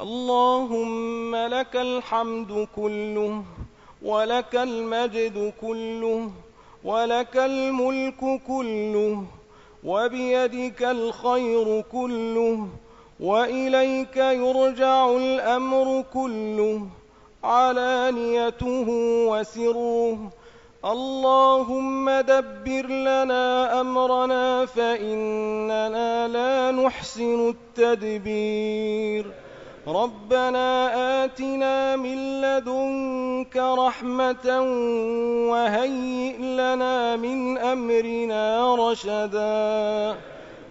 اللهم لك الحمد كله ولك المجد كله ولك الملك كله وبيدك الخير كله وإليك يرجع الأمر كله علانيته وسره. اللهم دبر لنا أمرنا فإننا لا نحسن التدبير. ربنا آتنا من لدنك رحمة وهيئ لنا من أمرنا رشدا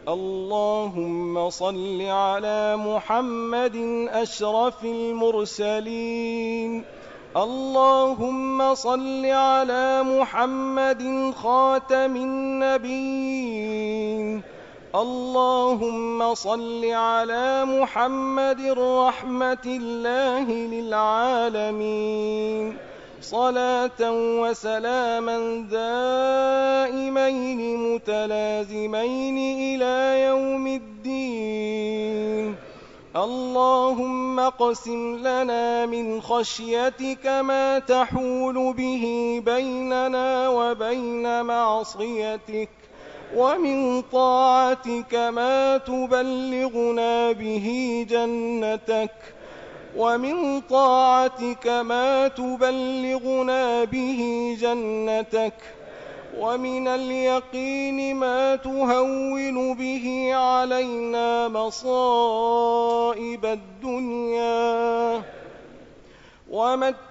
اللهم صل على محمد أشرف المرسلين اللهم صل على محمد خاتم النبيين اللهم صل على محمد رحمة الله للعالمين. صلاة وسلاما دائمين متلازمين إلى يوم الدين. اللهم اقسم لنا من خشيتك ما تحول به بيننا وبين معصيتك. ومن طاعتك ما تبلغنا به جنتك ومن طاعتك ما تبلغنا به جنتك ومن اليقين ما تهون به علينا مصائب الدنيا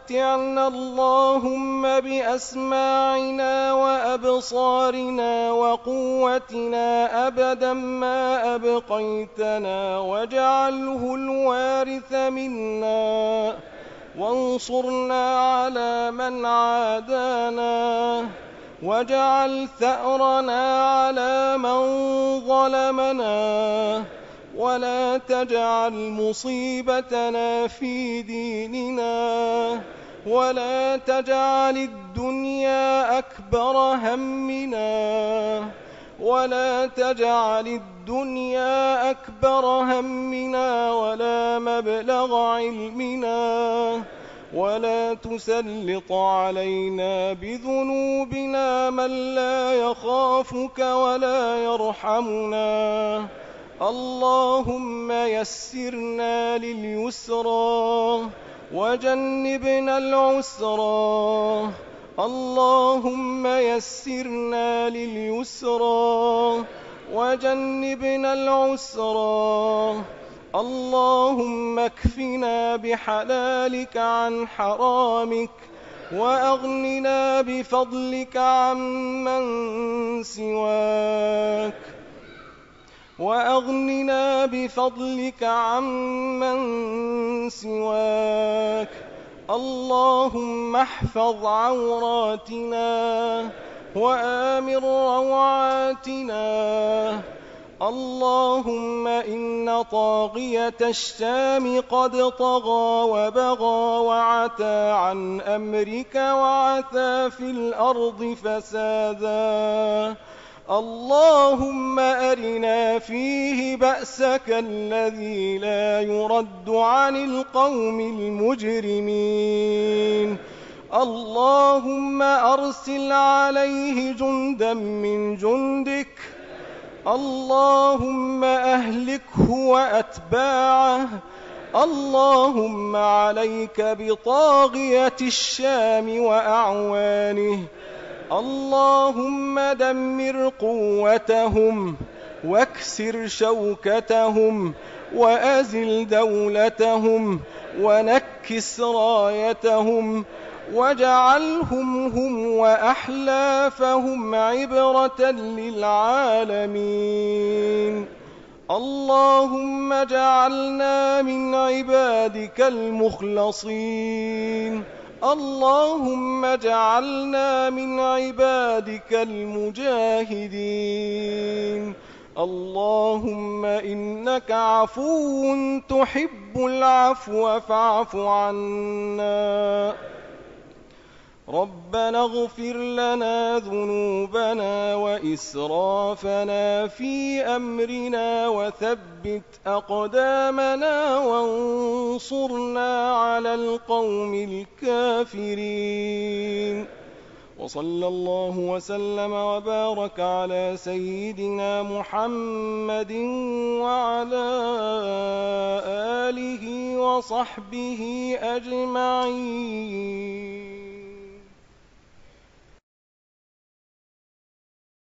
ومتعنا اللهم بأسماعنا وأبصارنا وقوتنا أبدا ما أبقيتنا واجعله الوارث منا وانصرنا على من عادانا واجعل ثأرنا على من ظلمنا ولا تجعل مصيبتنا في ديننا ولا تجعل الدنيا أكبر همنا ولا تجعل الدنيا أكبر همنا ولا مبلغ علمنا ولا تسلط علينا بذنوبنا من لا يخافك ولا يرحمنا اللهم يسرنا لليسرى وجنبنا العسرى. اللهم يسرنا لليسرى وجنبنا العسرى. اللهم اكفنا بحلالك عن حرامك وأغننا بفضلك عمن سواك. وأغننا بفضلك عمن سواك. اللهم احفظ عوراتنا وامن روعاتنا. اللهم إن طاغية الشام قد طغى وبغى وعتى عن أمرك وعتى في الأرض فسادا. اللهم أرنا فيه بأسك الذي لا يرد عن القوم المجرمين. اللهم أرسل عليه جندا من جندك. اللهم أهلكه وأتباعه. اللهم عليك بطاغية الشام وأعوانه. اللهم دمر قوتهم واكسر شوكتهم وأزل دولتهم ونكس رايتهم واجعلهم هم وأحلافهم عبرة للعالمين. اللهم اجعلنا من عبادك المخلصين. اللهم اجعلنا من عبادك المجاهدين. اللهم إنك عفو تحب العفو فاعف عنا. ربنا اغفر لنا ذنوبنا وإسرافنا في أمرنا وثبت أقدامنا وانصرنا على القوم الكافرين. وصلى الله وسلم وبارك على سيدنا محمد وعلى آله وصحبه أجمعين.